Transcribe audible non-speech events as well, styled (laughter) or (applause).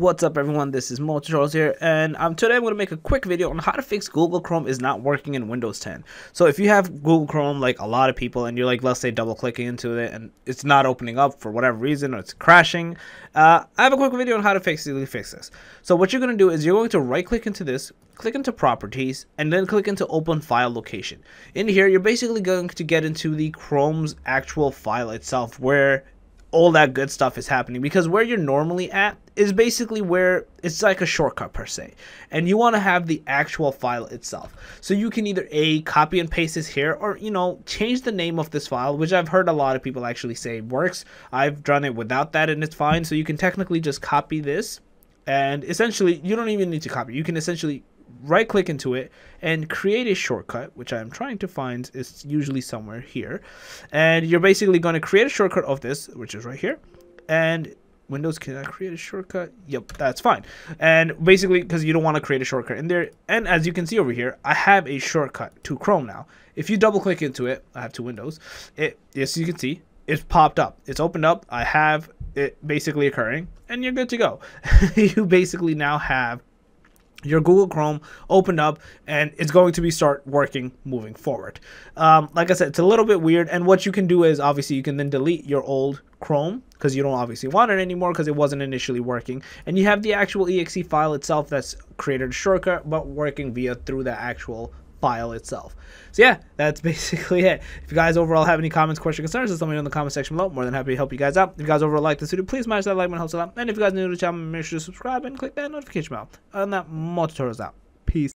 What's up everyone, this is Charles here, and um, today I'm going to make a quick video on how to fix Google Chrome is not working in Windows 10. So if you have Google Chrome like a lot of people and you're like, let's say double clicking into it and it's not opening up for whatever reason or it's crashing, uh, I have a quick video on how to fix, fix this. So what you're going to do is you're going to right click into this, click into properties, and then click into open file location. In here, you're basically going to get into the Chrome's actual file itself where all that good stuff is happening because where you're normally at is basically where it's like a shortcut per se. And you want to have the actual file itself. So you can either a copy and paste this here or you know change the name of this file which i've heard a lot of people actually say works. I've done it without that and it's fine. So you can technically just copy this and essentially you don't even need to copy. You can essentially right click into it and create a shortcut, which I'm trying to find is usually somewhere here. And you're basically going to create a shortcut of this, which is right here. And Windows, can I create a shortcut? Yep, that's fine. And basically, because you don't want to create a shortcut in there. And as you can see over here, I have a shortcut to Chrome now. If you double click into it, I have two windows. It, yes, you can see, it's popped up. It's opened up. I have it basically occurring, and you're good to go. (laughs) you basically now have your Google Chrome opened up and it's going to be start working moving forward. Um, like I said, it's a little bit weird. And what you can do is obviously you can then delete your old Chrome because you don't obviously want it anymore because it wasn't initially working. And you have the actual exe file itself that's created a shortcut but working via through the actual file itself. So yeah, that's (laughs) basically it. If you guys overall have any comments, questions, concerns, just let me know in the comment section below. More than happy to help you guys out. If you guys overall like this video, please smash that like button, helps a lot. And if you guys are new to the channel, make sure to subscribe and click that notification bell. And that, Moe Tutorials out. Peace.